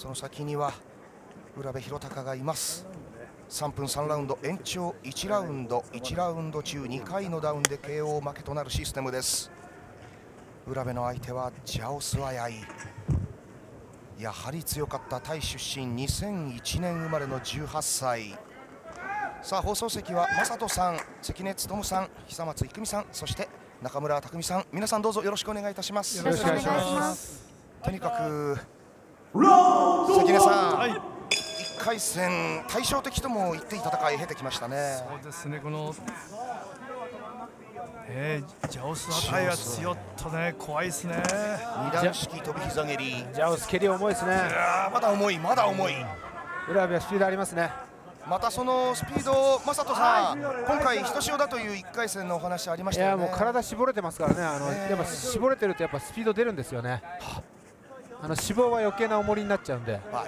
その先には浦部弘隆がいます。3分3ラウンド延長1ラウンド1ラウンド中2回のダウンで KO 負けとなるシステムです。浦部の相手はジャオスワヤイ。やはり強かったタイ出身2001年生まれの18歳。さあ放送席は正人さん関根勤さん久松郁美さんそして中村匠さん。皆さんどうぞよろしくお願いいたします。よろしくお願いします。とにかく関根さん、はい、1回戦対照的とも言っていい戦い経てきましたね。そうですねこのえー、ジャオスあたりは強っとね怖いですね。二段式飛び膝蹴り。ジャオス蹴り重いですね。まだ重いまだ重い。浦部はスピードありますね。またそのスピード、正人さん、今回、ひとしおだという1回戦のお話ありました、ね、いやもう体絞れてますからね、あのでも絞れてるとやっぱスピード出るんですよね、あの脂肪は余計な重りになっちゃうんで、は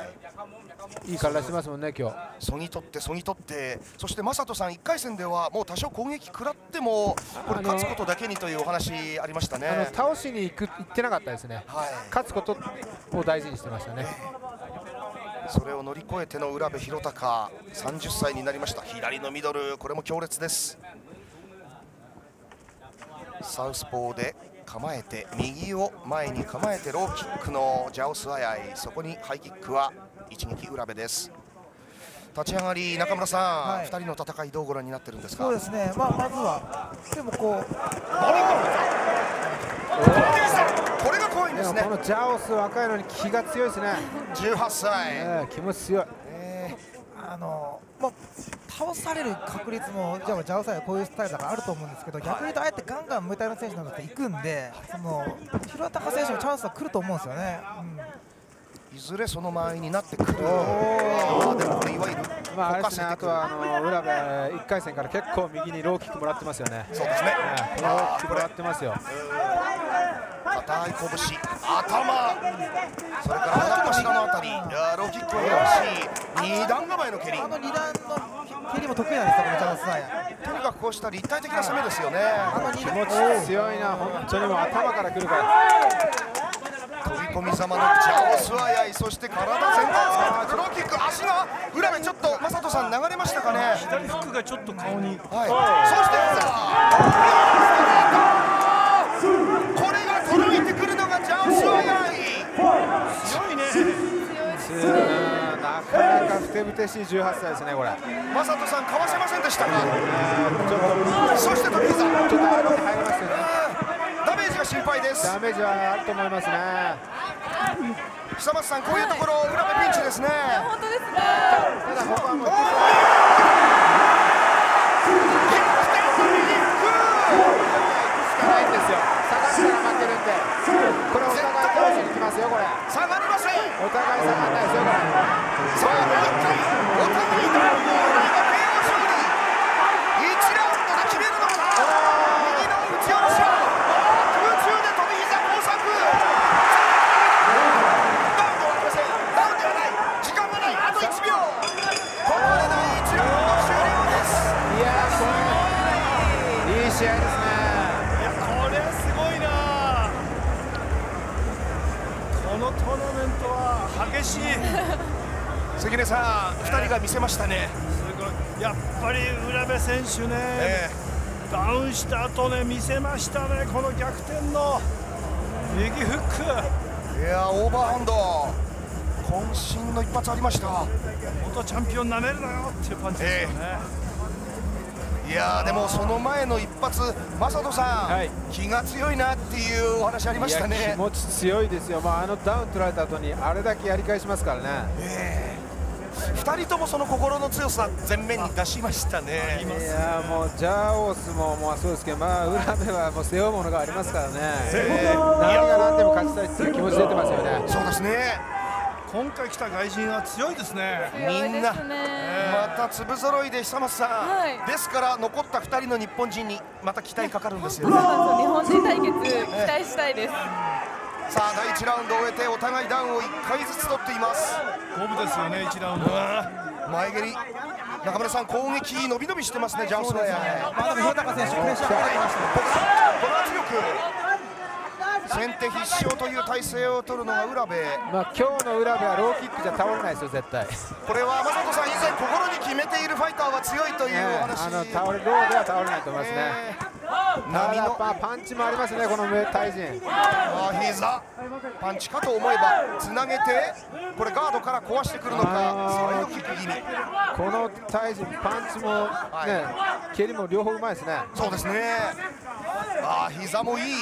い、いい体してますもんね、今日。そぎ取って、そぎ取って、そして正人さん、1回戦ではもう多少攻撃食らっても、これ、勝つことだけにというお話ありましたね。倒しに行く行ってなかったですね、はい、勝つことを大事にしてましたね。それを乗り越えての浦部弘隆30歳になりました。左のミドルこれも強烈です。サウスポーで構えて右を前に構えてローキックのジャオスアヤイ。そこにハイキックは一撃浦部です。立ち上がり中村さん、はい、2人の戦いどうご覧になってるんですか？そうですね、まあ、まずはでもこうこれが怖いんですね。このジャオス若いのに気が強いですね。18歳、えー、気持ち強い、えー、あのまあ倒される確率もじゃあジャオスはこういうスタイルだからあると思うんですけど、逆に言うとあえてガンガンムタイの選手なんかって行くんでその弘隆選手のチャンスは来ると思うんですよね、うん、いずれその間合いになってくる。あでもこれいわゆるまああれですねあとはあの浦部1回戦から結構右にローキックもらってますよね。そうですね、えー、ローキックもらってますよ硬い拳頭。それから頭の下のあたり。ローキックはよし二段構えの蹴り。あの二段の蹴りも得意なんですよこのチャンスさえとにかくこうした立体的な攻めですよね。気持ち強いな本当にも頭からくるから。飛び込みざまのジャオスワヤイそして体全体クローキック足が裏目ちょっと正人さん流れましたかね。左フックがちょっと顔に。はい。そしてこれが届いてくるのがジャオスワヤイ強いね。なかなかふてぶてしい18歳ですね。これ正人さんかわせませんでしたがそして飛び膝ちょっと入りましたね。が心配ですダメージはあると思いますね。久松さんこういうところ裏目ピンチですね。本当ですね。ただここはもうないんですよ下がったら負けるんでこれお互い倒しにきますよこれ。下がりません。お互い下がらないですよこれ。さあもう一回お互い関根さん、2人が見せましたね。すごい。やっぱり浦部選手ね、えー、ダウンした後ね見せましたね、この逆転の。右フック。いやオーバーハンド。渾身の一発ありました。元チャンピオンなめるなよっていう感じですよね、えーいやでもその前の一発、正人さん、はい、気が強いなっていうお話ありましたね。気持ち強いですよ、まあ、あのダウン取られた後にあれだけやり返しますからね。えー、2人ともその心の強さ前面に出しましたね。いやもうジャーオースももうそうですけど、まあ、裏ではもう背負うものがありますからね、えー、何が何でも勝ちたいっていう気持ち出てますよね。そうですね。今回来た外人は強いですね。みんな、また粒揃いで久松さん、はい、ですから残った2人の日本人にまた期待かかるんですよ。ね日本人対決期待したいです、さあ第1ラウンドを終えてお互いダウンを1回ずつ取っています。五分ですよね1ラウンド前蹴り。中村さん攻撃伸び伸びしてますねジャンスワヤまだ弘隆選手プレッシャーかかりましたこの圧力。先手必勝という体勢を取るのが浦部。まあ今日の浦部はローキックじゃ倒れないですよ絶対。これは正人さん以前心に決めているファイターは強いというお話、あの倒れローでは倒れないと思いますね、え。ー波のパンチもありますねこの上タイ人。あー膝。パンチかと思えばつなげてこれガードから壊してくるのか。あー。サイドキック気味。このタイ人パンチもね、蹴りも両方うまいですね。そうですね。あー膝もいい。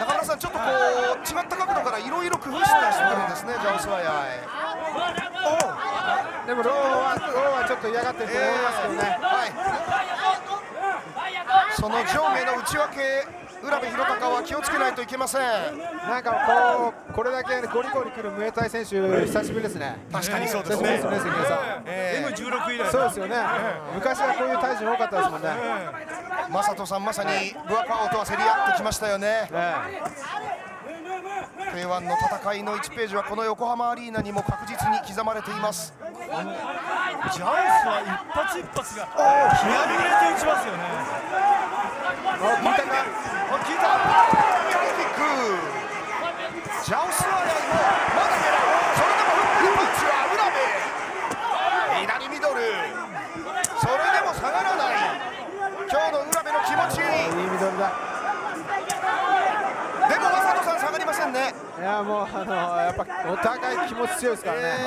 中村さんちょっとこう違った角度からいろいろ工夫してらっしゃるんですねジャオスワヤイでもローはローはちょっと嫌がってると思いますけどね、はい、その上下の内訳浦部弘隆は気をつけないといけません。なんかこうこれだけゴリゴリ来るムエタイ選手久しぶりですね。確かにそうで久しぶりすねですよね関根さん。え M16 以来そうですよね。昔はこういうタイ人多かったですもんね、ー、正人さんまさにブアパオとは競り合ってきましたよね。ね K1 の戦いの1ページはこの横浜アリーナにも確実に刻まれています。ジャオスは一発一発が気合い入れて打ちますよねあ聞いたかあ聞いた右キックジャオスワヤイもまだ狙うそれでもフックのパンチは浦部左ミドルそれでも下がらない今日の浦部の気持ちいいミドルだでも正人さん下がりませんねいやもうあのやっぱお互い気持ち強いですからね、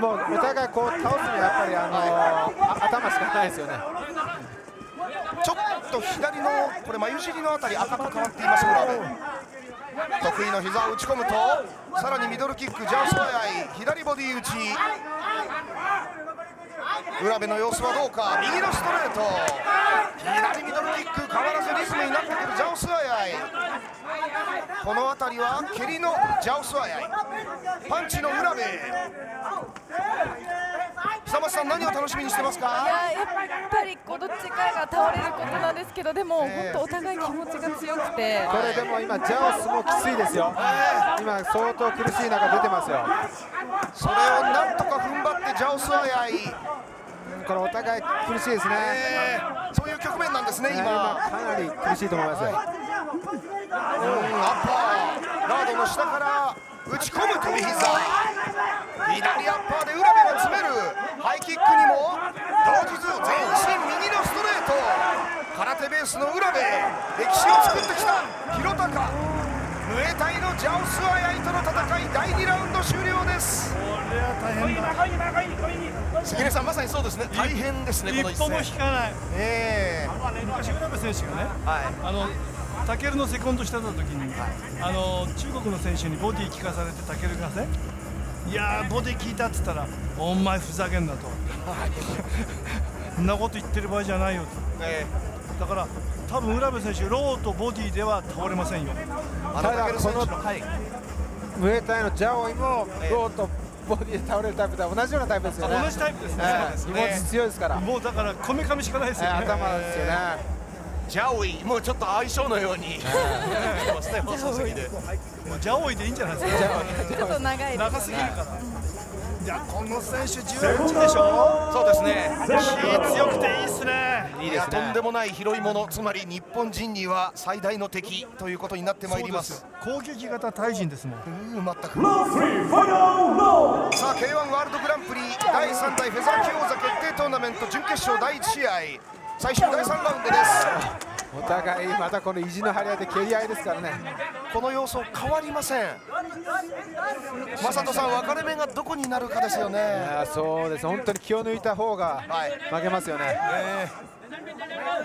もうお互いこう倒すにはやっぱりあのあ頭しかないですよ。ねと左のこれ眉尻のあたり赤く変わっています。浦部得意の膝を打ち込むとさらにミドルキックジャオスワヤイ左ボディ打ち。浦部の様子はどうか。右のストレート。左ミドルキック変わらずリズムになってくる。ジャオスワヤイこの辺りは蹴りのジャオスワヤイパンチの浦部。久松さん何を楽しみにしてますか？やっぱこうどっちかが倒れることなんですけどでもええ。本当お互い気持ちが強くて。これでも今ジャオスもきついですよ。今相当苦しい中出てますよ。それをなんとか踏ん張ってジャオスワヤイこれお互い苦しいですね。えーそういう局面なんですね、今。今。かなり苦しいと思いますよ、うん、アッパー、ガードの下から打ち込む飛び膝。左アッパーで浦部が詰める。ハイキックにも動じず全身右のストレート。空手ベースの浦部、歴史を作ってきた弘隆。ムエタイのジャオスワヤイとの戦い第2ラウンド終了です。これは大変だ。関根さんまさにそうですね。大変ですねこの一一歩も戦引かない。え昔卜部選手がねえはい。あの武尊のセコンドしてた時に、あの中国の選手にボディ効かされて武尊がねいやーボディ効いたって言ったらお前ふざけんなと。そんなこと言ってる場合じゃないよと。えだから多分卜部選手ローとボディでは倒れませんよ。ただこのはい。ムエタイのジャオイもええ。ローとボディで倒れるタイプとは同じようなタイプですよね。同じタイプですね、ええ気持ち強いですから、もうだからこめかみしかないですええよね、頭ですよね、ジャオイもうちょっと相性のように。ジャオイでいいんじゃないですか？ちょっと長いです長すぎるからいやこの選手18でしょそうですね。気強くていいっすね。いやとんでもない拾い物つまり日本人には最大の敵ということになってまいります。攻撃型対人ですもん。うー全く。さあ K1 ワールドグランプリ第3代フェザー級王座決定トーナメント準決勝第1試合最終第3ラウンドです。お互いまたこの意地の張り合いで蹴り合いですからね。この要素変わりません。正人さん分かれ目がどこになるかですよいねやそうです。本当に気を抜いた方がはい。負けますよね、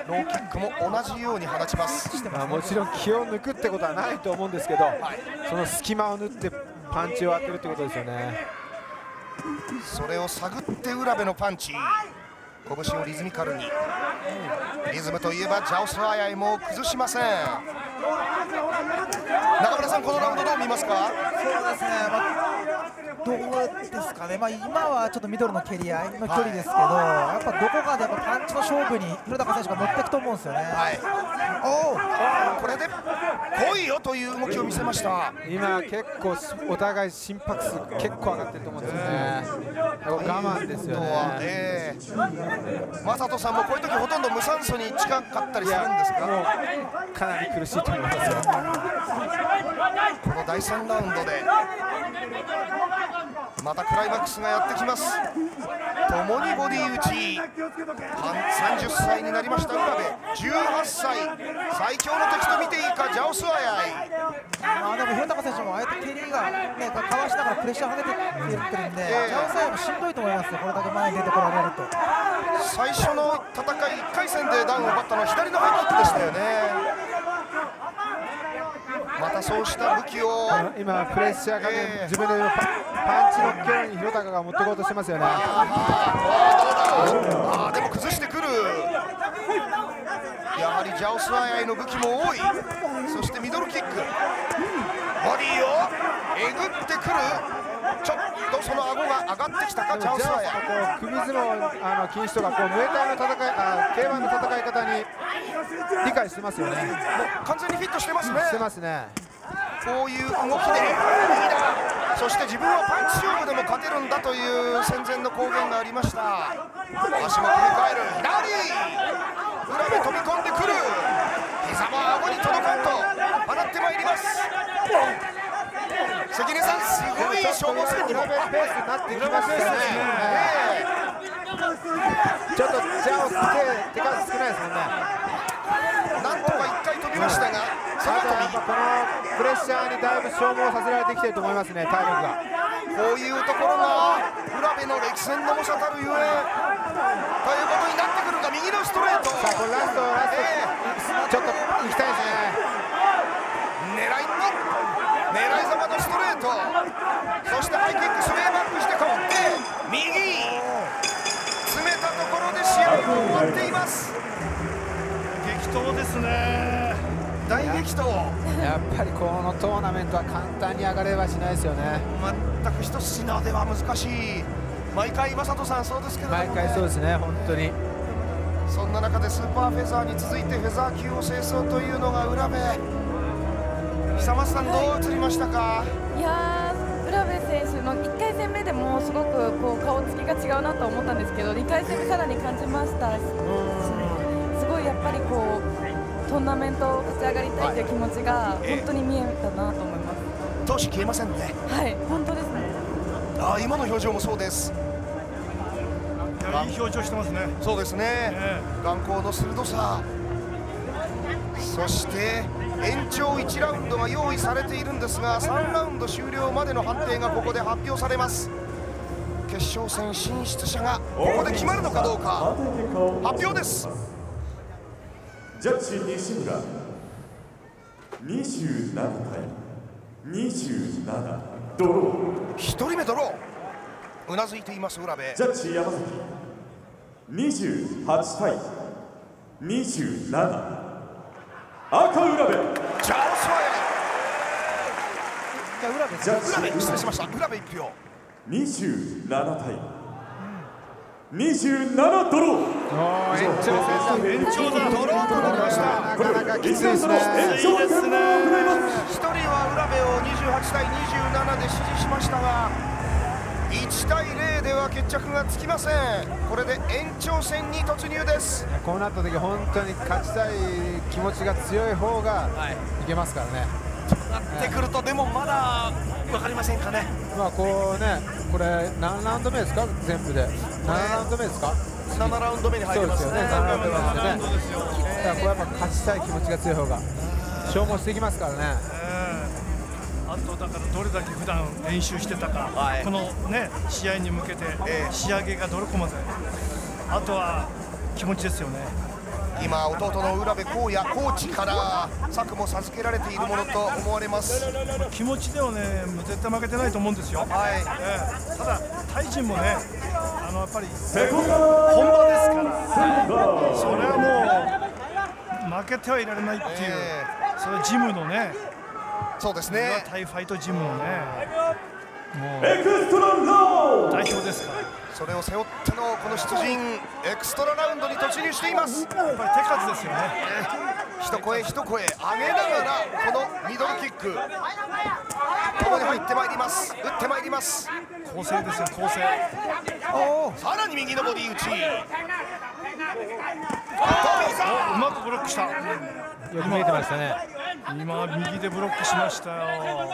ローキックも同じように放ちます。まあ、もちろん気を抜くってことはないと思うんですけど、その隙間を縫ってパンチを当てるってことですよね。それを探って浦部のパンチ。拳をリズミカルにリズムといえばジャオスワヤイも崩しません。中村さんこのラウンドどう見ますか？そうですね、まあ、どうですかね、まあ、今はちょっとミドルの蹴り合いの距離ですけど、はい、やっぱどこかでやっぱパンチの勝負に広高選手が持っていくと思うんですよね。はい、おこれで来いよという動きを見せました。今、結構お互い心拍数結構上がってると思うんですよね、我慢ですよね。えー、正人さんもこういう時ほとんど無酸素に近かったりするんですか？かなり苦しいと思いますよ。この第3ラウンドでまたクライマックスがやってきます。共にボディ打ち。30歳になりました浦部。18歳最強の敵と見ていいかジャオスアヤイ。まあでも広高選手もああやって蹴りがねかわしながらプレッシャーを上げてってるんで、えー、ジャオスアヤイもしんどいと思いますよこれだけ前に出てこられると。最初の戦い1回戦でダウンを奪ったのは左のハイキックでしたよね。またそうした武器を。今プレッシャーかけ、えー、自分でパパンチの勢いに広高が持っていこうとしてますよね。あでも崩してくる。やはりジャオスワイアイの武器も多い。そしてミドルキック。ボディをえぐってくる。ちょっとその顎が上がってきたかチャンスはや首相撲あの禁止とかこうムエタイの戦いあ K1 の戦い方に理解してますよね。完全にフィットしてますね。してますね。こういう動きでそして自分はパンチ勝負でも勝てるんだという戦前の公言がありました。足も組み替える。左裏で飛び込んでくる。膝も顎に届かんと放ってまいります。関根さんすごい消耗戦にもペースになってきましたね、ちょっとじゃあ手数少ないですもんね。なんとか1回飛びましたがその後このプレッシャーにだいぶ消耗させられてきてると思いますね体力が。こういうところが浦部の歴戦の重さたるゆえということになってくるが右のストレート。さあこれラストラスト、ちょっと行きたいですね。狙いざまのストレート。そしてハイキックスウェーバックしてこって右。詰めたところで試合が終わっています。激闘ですね。大激闘。やっぱりこのトーナメントは簡単に上がれはしないですよね。全く一品では難しい。毎回正人さんそうですけど、ね、毎回そうですね本当に。そんな中でスーパーフェザーに続いてフェザー級を制そうというのが浦部。久松さんどう映りましたか？いや浦部選手の1回戦目でもすごくこう顔つきが違うなと思ったんですけど2回戦目さらに感じました。しすごいやっぱりこうトーナメント勝ち上がりたいという気持ちが本当に見えたなと思います、えー、闘志消え。ませんねはい本当ですね。あ今の表情もそうです。いい表情してますね。そうですね、ね眼光の鋭さ。そして延長1ラウンドが用意されているんですが3ラウンド終了までの判定がここで発表されます。決勝戦進出者がここで決まるのかどうか。発表ですジャッジ西村。27対27ドロー。1人目ドロー。うなずいています浦部。ジャッジ山崎。28対27赤浦部。じゃあじゃあ浦部じゃあ浦部失礼しました。浦部一票。27対27ドロー。延長延長だ。ドローとなりました。なかなかきついですねいいですね一人は浦部を28対27で支持しましたが1対0では決着がつきません。これで延長戦に突入です。こうなった時本当に勝ちたい気持ちが強い方がいけますからね、はい、なってくると、でもまだ分かりませんかね。まあこうねこれ何ラウンド目ですか？全部で。7ラウンド目ですか？7ラウンド目に入りますね。そうですよね。7ラウンド目ですね。だからこれやっぱ勝ちたい気持ちが強い方が。消耗していきますからね。あとだからどれだけ普段練習してたか、はい、このね試合に向けて仕上げがどれこまで、あとは気持ちですよね。今弟の浦部光也コーチから策も授けられているものと思われます。気持ちではね絶対負けてないと思うんですよ、はい。えー、ただタイ人もねあのやっぱり本場ですから。それはもう負けてはいられないっていう、えー、それジムのねそうですね。タイファイトジムのねエクストララウンド代表ですからそれを背負ってのこの出陣エクストララウンドに突入しています。やっぱり手数ですよね。一声一声上げながらこのミドルキック共に入ってまいります。打ってまいります。攻勢ですよ攻勢。さらに右のボディ打ち。おうまくブロックした。よく見えてましたね。今右でブロックしましたよ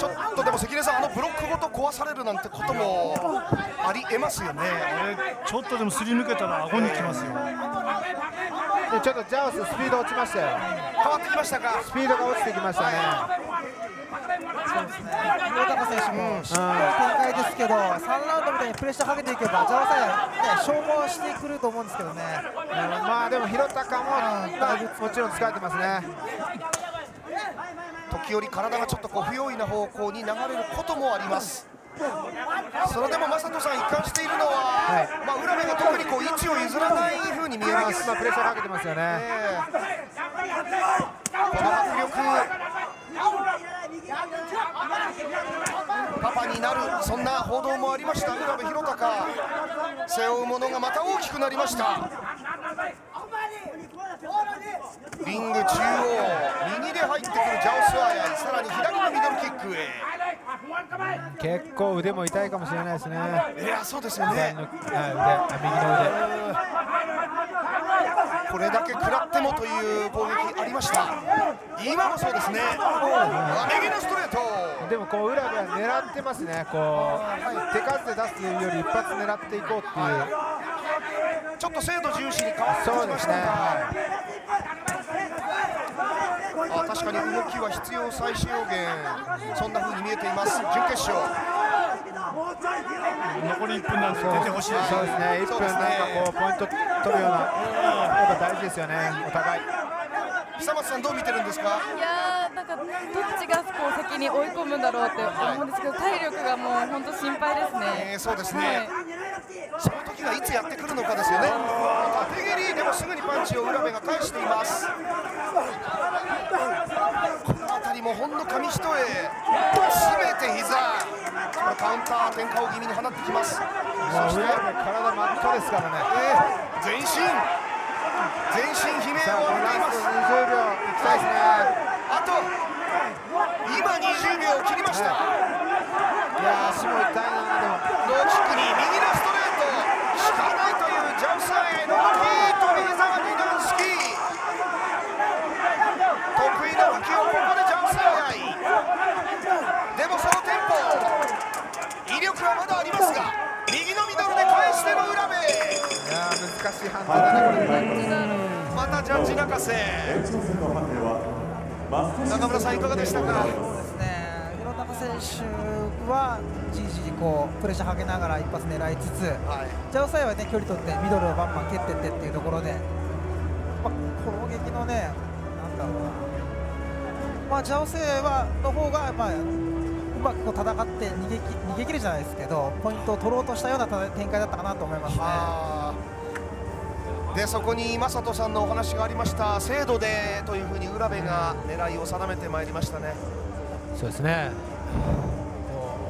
ちょっとでも関根さんあのブロックごと壊されるなんてこともありえますよね。ちょっとでもすり抜けたら顎にきますよ。でちょっとジャオススピード落ちましたよ。変わってきましたか？スピードが落ちてきましたね。廣高選手もしっかり展開ですけど、3ラウンドみたいにプレッシャーかけていけば、ジャワさえ、ね、消耗してくると思うんですけどね、うん。まあでも弘高も、まあもちろん疲れてますね時折体がちょっとこう不用意な方向に流れることもあります。それでも正人さん一貫しているのは、はい。まあ、浦部が特にこう位置を譲らない風に見えます。まあプレッシャーかけてますよね。ええ。この迫力パパになるそんな報道もありました。浦部弘隆。背負うものがまた大きくなりましたリング中央右で入ってくるジャオスアヤイさらに左のミドルキックへ。結構腕も痛いかもしれないですね。いやそうですよね。腕あ右の腕。これだけ食らってもという攻撃ありました。今もそうですね。右のストレート。でもこう裏が狙ってますね。こう手数で出すというより一発狙っていこうっていう。ちょっと精度重視に変わってきましたそうですねあ確かに動きは必要最小限。そんな風に見えています。準決勝。残り1分なんで出てほしい。ですそうですね。1分なんかこうポイント取るような。やっぱ大事ですよね。お互い。久松さんどう見てるんですか？いやーなんかどっちがこう先に追い込むんだろうって思うんですけど体力がもう本当心配ですね。えーそうですね。はい。その時がいつやってくるのかですよねでもすぐにパンチを浦部が返しています。この辺りもほんの紙一重。全て膝。このカウンター転換を気味に放ってきます。そして、体真っ赤ですからね。えー全身。全身悲鳴を上げています。20秒いきたいですね。あと今20秒を切りました。いやー足も痛いなでも。ローキックに右のストレート。引かないというジャンプサイへ。の動き飛び沢ミドルスキー得意な動きをここでジャンプサイでもそのテンポ威力はまだありますが右のミドルで返しての裏目いやー難しい判定だねこれまたジャッジ泣かせ。中村さんいかがでしたか？そうですね、廣中選手はじりじりこうプレッシャーかけながら一発狙いつつ、はい。ジャオサイはね距離取ってミドルをバンバン蹴ってってっていうところで、まあ、攻撃のね、なんだろうな、まあ、ジャオセイはの方がまあうまくこう戦って逃げき逃げ切るじゃないですけど、ポイントを取ろうとしたような展開だったかなと思いますね。でそこに正人さんのお話がありました。精度でというふうに浦部が狙いを定めてまいりましたね。そうですね。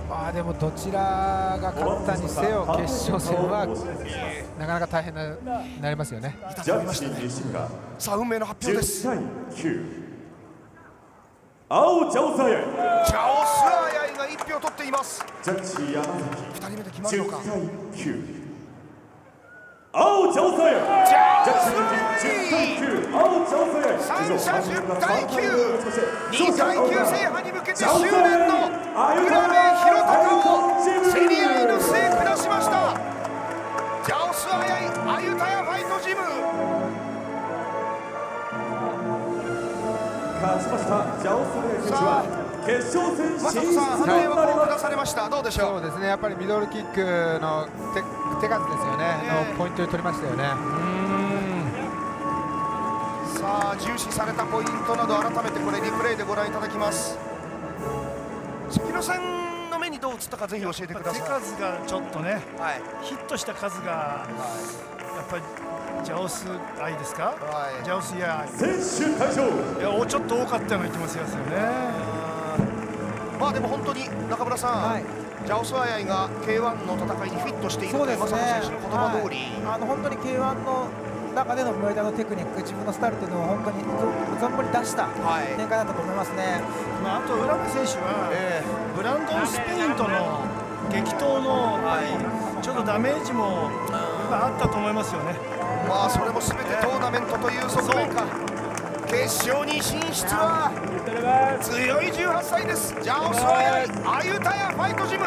まあでもどちらが勝ったにせよ決勝戦はなかなか大変ななりますよね。ジャッジ西村さあ運命の発表です。10対9青ジャオサヤイジャオスアヤイが1票取っています。ジャッジ山2人目で決まるの崎か10対9青ジャオサヤイジャジャッオスジ10対9青ジャオサヤイ三者10対9 2階級制覇に向けて執念の浦部弘隆を競り合いの末下しました。ジャオスアヤイアユタヤファイトジム。勝ちました。ジャオサヤイ選手は決勝戦正進出人さん判となり定下されました。どうでしょそううですね。やっぱりミドルキックの手手数ですよね、ええ。のポイントで取りましたよね。さあ重視されたポイントなど改めてこれリプレイでご覧いただきます。関野さんの目にどう映ったかぜひ教えてくだ手さい。数がちょっとねはい。ヒットした数がやっぱりジャオス愛ですか？はい。ジャオスイヤ選手会場。いやおちょっと多かったような気もしますよねまあでも本当に中村さん、はい、ジャオスワヤイが K1 の戦いにフィットしているという、ね、正選手の言葉通り、はい、あの本当に K1 の中でのムエタのテクニック自分のスタイルというのを本当に存分に出した展開だったと思いますね、まあ、あと浦部選手は、えー、ブランドン・スペインとの激闘の、はい、ちょっとダメージもあったと思いますよね。まあそれもすべてトーナメントという側面か。決勝に進出は強い18歳です。ジャオスワヤイアユタヤファイトジム